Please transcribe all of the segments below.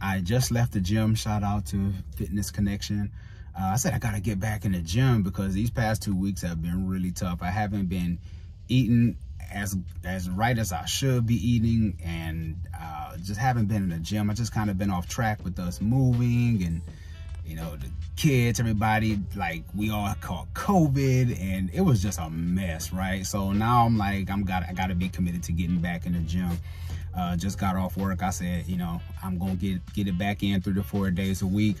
I just left the gym. Shout out to Fitness Connection. Uh, I said I gotta get back in the gym because these past two weeks have been really tough. I haven't been eating as as right as I should be eating, and uh, just haven't been in the gym. I just kind of been off track with us moving and you know the kids, everybody. Like we all caught COVID, and it was just a mess, right? So now I'm like I'm got I got to be committed to getting back in the gym. Uh, just got off work. I said, you know, I'm gonna get get it back in three to four days a week.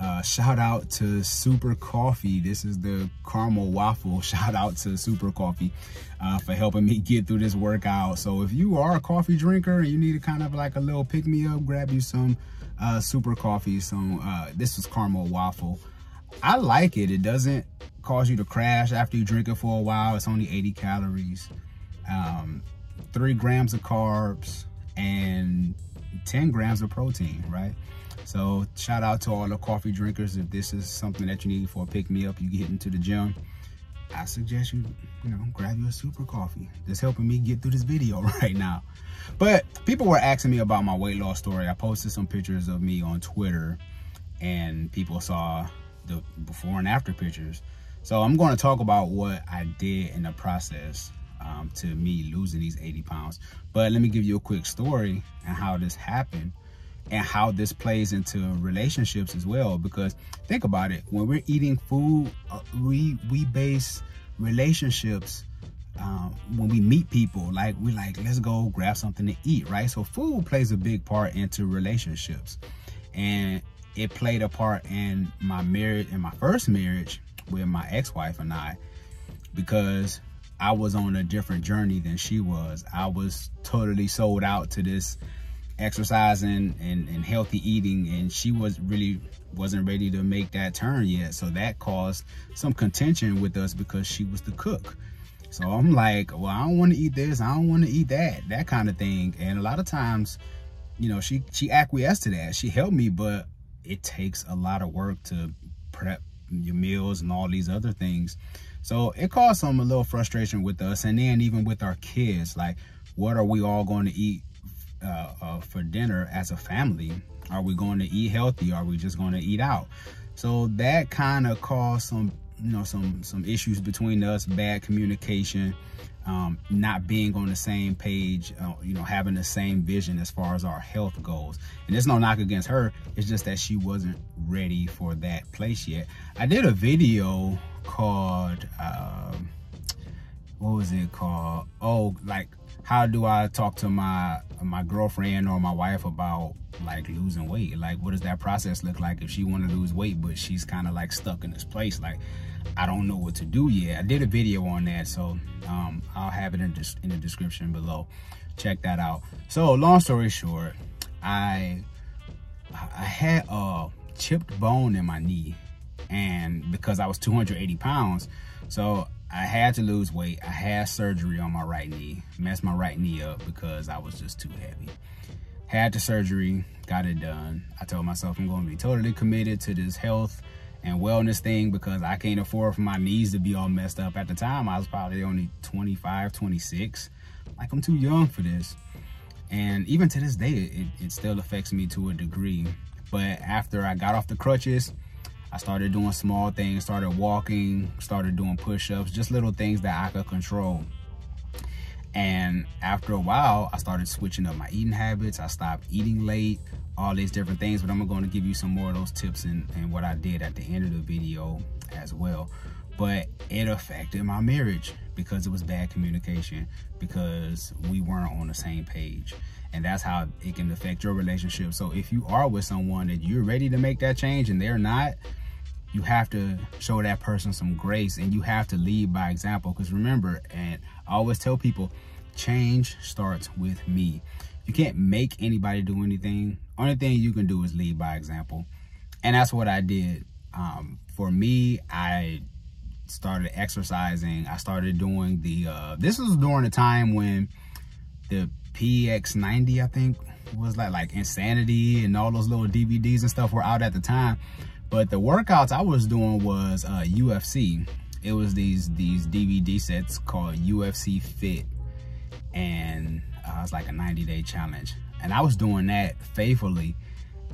Uh, shout out to Super Coffee. This is the caramel waffle. Shout out to Super Coffee uh, for helping me get through this workout. So if you are a coffee drinker and you need a kind of like a little pick me up, grab you some uh, Super Coffee. Some uh, this is caramel waffle. I like it. It doesn't cause you to crash after you drink it for a while. It's only 80 calories, um, three grams of carbs, and 10 grams of protein, right? So shout out to all the coffee drinkers. If this is something that you need for a pick me up, you get into the gym. I suggest you, you know, grab you a super coffee. That's helping me get through this video right now. But people were asking me about my weight loss story. I posted some pictures of me on Twitter and people saw the before and after pictures. So I'm going to talk about what I did in the process um, to me losing these 80 pounds. But let me give you a quick story and how this happened and how this plays into relationships as well because think about it when we're eating food uh, we we base relationships um, when we meet people like we like let's go grab something to eat right? So food plays a big part into relationships. And it played a part in my marriage in my first marriage with my ex-wife and I because I was on a different journey than she was. I was totally sold out to this exercising and, and healthy eating and she was really wasn't ready to make that turn yet. So that caused some contention with us because she was the cook. So i'm like well i don't want to eat this i don't want to eat that that kind of thing. And a lot of times you know she she acquiesced to that. She helped me but it takes a lot of work to prep your meals and all these other things. So it caused some a little frustration with us and then even with our kids like what are we all going to eat uh, uh, for dinner as a family? Are we going to eat healthy? Are we just going to eat out? So that kind of caused some, you know, some some issues between us, bad communication, um, not being on the same page, uh, you know, having the same vision as far as our health goes. And there's no knock against her. It's just that she wasn't ready for that place yet. I did a video called, um, what was it called? Oh, like how do I talk to my my girlfriend or my wife about like losing weight? Like, what does that process look like if she want to lose weight, but she's kind of like stuck in this place? Like, I don't know what to do yet. I did a video on that, so um, I'll have it in, in the description below. Check that out. So, long story short, I I had a chipped bone in my knee, and because I was 280 pounds, so I had to lose weight. I had surgery on my right knee, messed my right knee up because I was just too heavy. Had the surgery, got it done. I told myself I'm going to be totally committed to this health and wellness thing because I can't afford for my knees to be all messed up. At the time, I was probably only 25, 26. Like, I'm too young for this. And even to this day, it, it still affects me to a degree. But after I got off the crutches, I started doing small things, started walking, started doing push-ups, just little things that I could control. And after a while, I started switching up my eating habits. I stopped eating late, all these different things. But I'm going to give you some more of those tips and, and what I did at the end of the video as well. But it affected my marriage because it was bad communication, because we weren't on the same page. And that's how it can affect your relationship. So if you are with someone and you're ready to make that change and they're not, you have to show that person some grace and you have to lead by example. Because remember and i always tell people change starts with me. You can't make anybody do anything. Only thing you can do is lead by example. And that's what i did. Um, for me i started exercising. I started doing the uh, this was during the time when the px90 i think was like like insanity and all those little dvds and stuff were out at the time but the workouts I was doing was uh, UFC. It was these these DVD sets called UFC Fit, and uh, it was like a 90 day challenge. And I was doing that faithfully,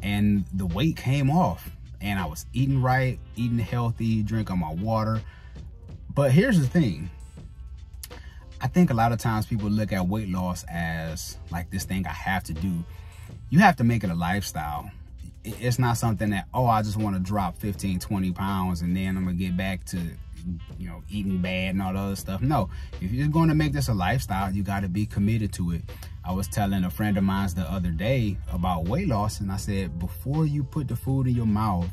and the weight came off and I was eating right, eating healthy, drinking my water. But here's the thing. I think a lot of times people look at weight loss as like this thing I have to do. You have to make it a lifestyle. It's not something that, oh, I just want to drop 15, 20 pounds and then I'm going to get back to, you know, eating bad and all the other stuff. No, if you're going to make this a lifestyle, you got to be committed to it. I was telling a friend of mine the other day about weight loss and I said, before you put the food in your mouth,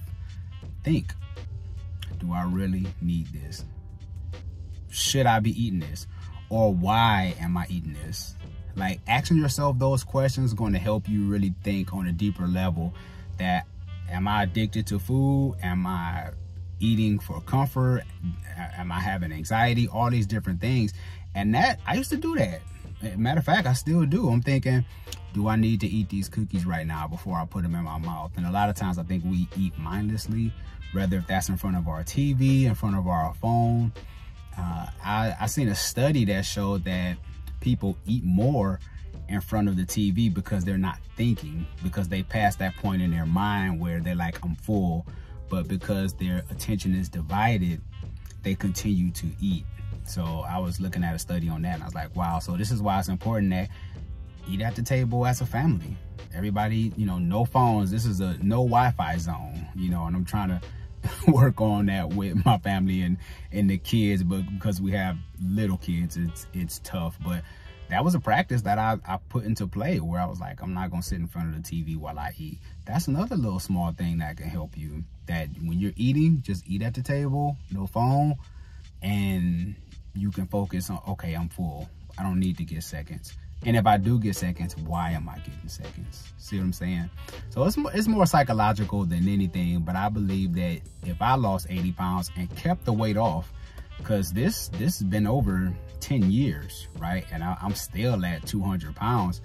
think, do I really need this? Should I be eating this? Or why am I eating this? Like asking yourself those questions is going to help you really think on a deeper level that am I addicted to food? Am I eating for comfort? Am I having anxiety? All these different things. And that, I used to do that. Matter of fact, I still do. I'm thinking, do I need to eat these cookies right now before I put them in my mouth? And a lot of times I think we eat mindlessly, whether if that's in front of our TV, in front of our phone. Uh, I, I seen a study that showed that people eat more in front of the TV because they're not thinking, because they pass that point in their mind where they're like, I'm full. But because their attention is divided, they continue to eat. So I was looking at a study on that and I was like, wow, so this is why it's important that eat at the table as a family. Everybody, you know, no phones. This is a no Wi-Fi zone, you know, and I'm trying to work on that with my family and and the kids, but because we have little kids, it's it's tough. But that was a practice that I, I put into play where I was like, I'm not gonna sit in front of the TV while I eat. That's another little small thing that can help you. That when you're eating, just eat at the table, no phone, and you can focus on, okay, I'm full. I don't need to get seconds. And if I do get seconds, why am I getting seconds? See what I'm saying? So it's more, it's more psychological than anything, but I believe that if I lost 80 pounds and kept the weight off, because this this has been over 10 years, right? And I, I'm still at 200 pounds.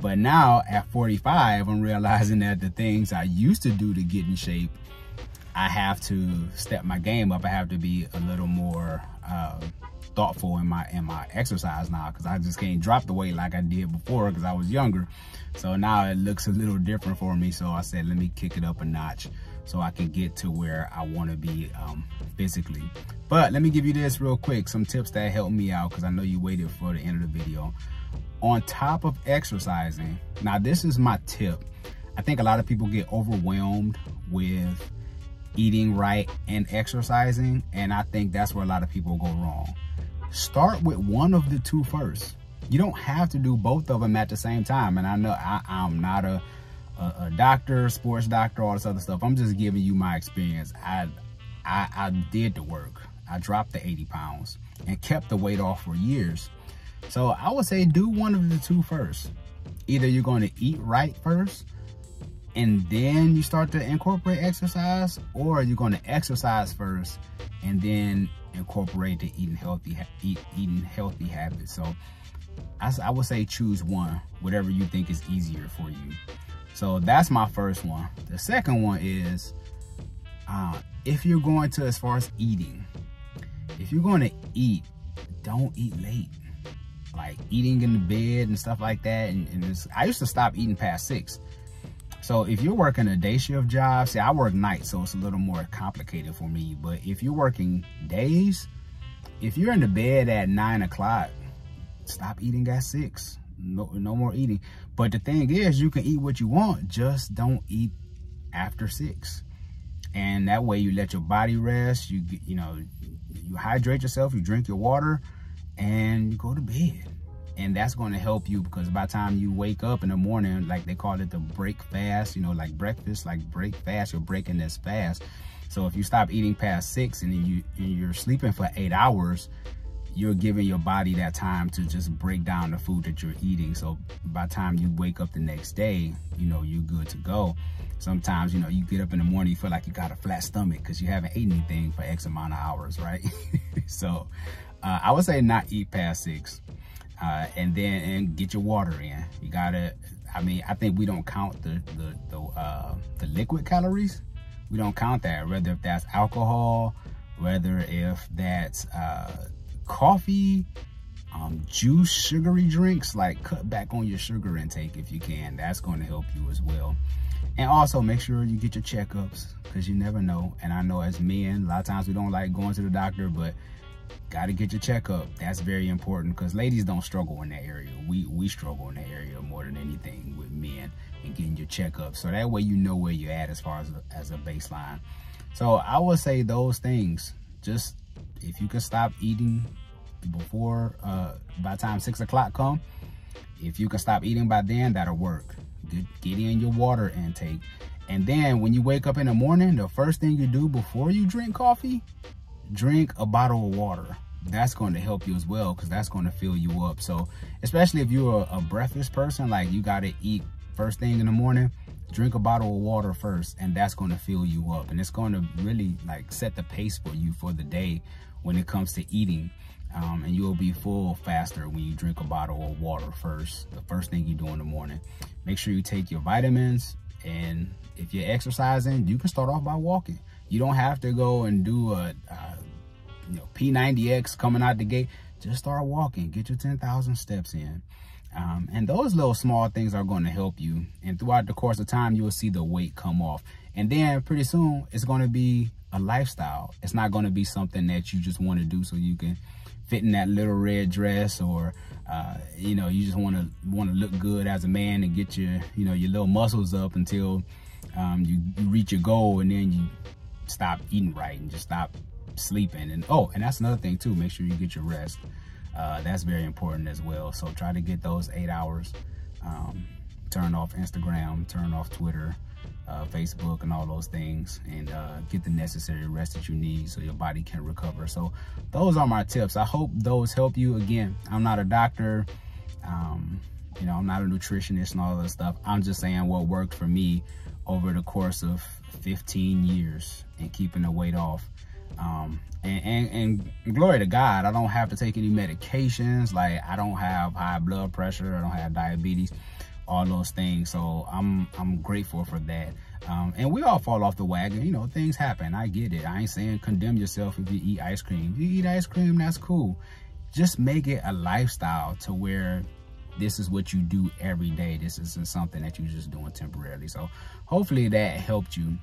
But now at 45, I'm realizing that the things I used to do to get in shape, I have to step my game up. I have to be a little more uh, thoughtful in my in my exercise now because I just can't drop the weight like I did before because I was younger. So now it looks a little different for me. So I said, let me kick it up a notch so I can get to where I want to be um, physically. But let me give you this real quick, some tips that help me out because I know you waited for the end of the video. On top of exercising, now this is my tip. I think a lot of people get overwhelmed with eating right and exercising and I think that's where a lot of people go wrong start with one of the two first. You don't have to do both of them at the same time. And I know I, am not a, a, a, doctor, sports doctor, all this other stuff. I'm just giving you my experience. I, I, I did the work. I dropped the 80 pounds and kept the weight off for years. So I would say do one of the two first. Either you're going to eat right first and then you start to incorporate exercise or you're going to exercise first and then incorporate the eating healthy eat, eating healthy habits so I, I would say choose one whatever you think is easier for you so that's my first one the second one is uh, if you're going to as far as eating if you're going to eat don't eat late like eating in the bed and stuff like that and, and I used to stop eating past six so if you're working a day shift job, see, I work nights, so it's a little more complicated for me. But if you're working days, if you're in the bed at nine o'clock, stop eating at six. No, no more eating. But the thing is, you can eat what you want, just don't eat after six. And that way you let your body rest, you you know, you hydrate yourself, you drink your water, and you go to bed and that's going to help you because by the time you wake up in the morning like they call it the break fast you know like breakfast like break fast you're breaking this fast so if you stop eating past six and then you you're sleeping for eight hours you're giving your body that time to just break down the food that you're eating so by the time you wake up the next day you know you're good to go sometimes you know you get up in the morning you feel like you got a flat stomach because you haven't eaten anything for x amount of hours right so uh, i would say not eat past six uh, and then and get your water in. You gotta. I mean, I think we don't count the the the, uh, the liquid calories. We don't count that. Whether if that's alcohol, whether if that's uh, coffee, um, juice, sugary drinks, like cut back on your sugar intake if you can. That's going to help you as well. And also make sure you get your checkups because you never know. And I know as men, a lot of times we don't like going to the doctor, but got to get your checkup. That's very important because ladies don't struggle in that area. We we struggle in that area more than anything with men and getting your checkup. So that way you know where you're at as far as as a baseline. So I would say those things. Just if you can stop eating before uh, by the time six o'clock come, if you can stop eating by then, that'll work. Get, get in your water intake. And then when you wake up in the morning, the first thing you do before you drink coffee, drink a bottle of water. That's going to help you as well because that's going to fill you up. So especially if you're a, a breakfast person, like you got to eat first thing in the morning, drink a bottle of water first and that's going to fill you up. And it's going to really like set the pace for you for the day when it comes to eating. Um, and you'll be full faster when you drink a bottle of water first, the first thing you do in the morning. Make sure you take your vitamins and if you're exercising, you can start off by walking. You don't have to go and do a, a you know, P90X coming out the gate. Just start walking, get your 10,000 steps in. Um, and those little small things are going to help you. And throughout the course of time, you will see the weight come off. And then pretty soon, it's going to be a lifestyle. It's not going to be something that you just want to do so you can fit in that little red dress or, uh, you know, you just want to want to look good as a man and get your, you know, your little muscles up until um, you, you reach your goal and then you stop eating right and just stop sleeping. And oh, and that's another thing too. Make sure you get your rest. Uh, that's very important as well. So try to get those eight hours. Um, turn off Instagram, turn off Twitter, uh, Facebook, and all those things, and uh, get the necessary rest that you need so your body can recover. So those are my tips. I hope those help you. Again, I'm not a doctor. Um, you know, I'm not a nutritionist and all that stuff. I'm just saying what worked for me over the course of 15 years and keeping the weight off. Um, and, and, and, glory to God, I don't have to take any medications. Like I don't have high blood pressure. I don't have diabetes, all those things. So I'm, I'm grateful for that. Um, and we all fall off the wagon. You know, things happen. I get it. I ain't saying condemn yourself if you eat ice cream. If you eat ice cream, that's cool. Just make it a lifestyle to where this is what you do every day. This isn't something that you're just doing temporarily. So hopefully that helped you.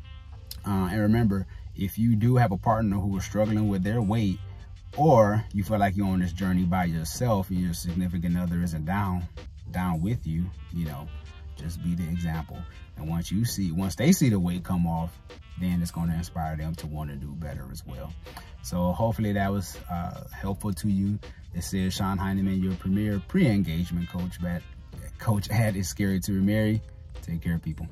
Uh, and remember, if you do have a partner who is struggling with their weight, or you feel like you're on this journey by yourself and your significant other isn't down, down with you, you know, just be the example. And once you see, once they see the weight come off, then it's going to inspire them to want to do better as well. So hopefully that was uh, helpful to you. This is Sean Heineman, your premier pre-engagement coach, but coach at it's scary to remarry. Take care, people.